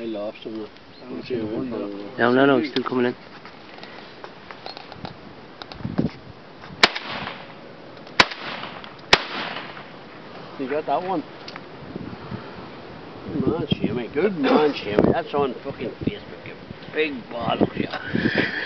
I lost him. No, no, no, he's still coming in. You got that one? Good man, Jimmy. Good man, Jimmy. That's on fucking Facebook. You big bottle, yeah.